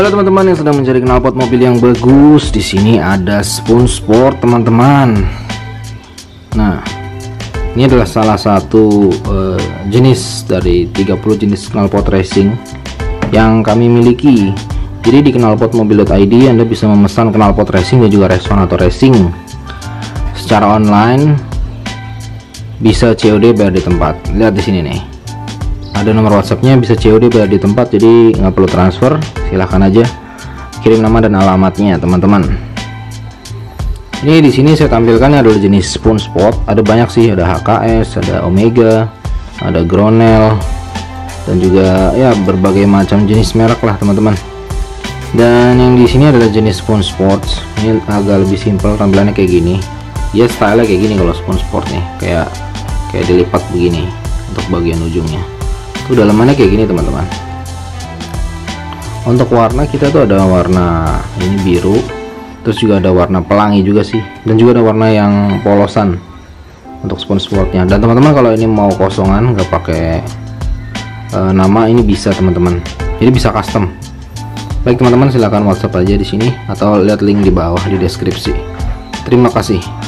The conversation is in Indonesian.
Halo teman-teman yang sedang mencari knalpot mobil yang bagus. Di sini ada Spoon Sport, teman-teman. Nah, ini adalah salah satu uh, jenis dari 30 jenis knalpot racing yang kami miliki. Jadi di knalpot mobil.id Anda bisa memesan knalpot racing dan juga restoran atau racing secara online bisa COD bayar di tempat. Lihat di sini nih ada nomor WhatsAppnya bisa COD bayar di tempat jadi nggak perlu transfer. Silahkan aja. Kirim nama dan alamatnya teman-teman. Ini di sini saya tampilkan adalah jenis spoon spot. Ada banyak sih ada HKS ada Omega ada Gronel dan juga ya berbagai macam jenis merek lah teman-teman. Dan yang di sini adalah jenis spoon sports. Ini agak lebih simpel tampilannya kayak gini. Ya style kayak gini kalau spoon sport nih. Kayak kayak dilipat begini untuk bagian ujungnya tuh dalamannya kayak gini teman-teman. Untuk warna kita tuh ada warna ini biru terus juga ada warna pelangi juga sih dan juga ada warna yang polosan untuk spons sportnya dan teman-teman kalau ini mau kosongan nggak pakai uh, nama ini bisa teman-teman. Jadi bisa custom. Baik teman-teman silahkan WhatsApp aja di sini atau lihat link di bawah di deskripsi. Terima kasih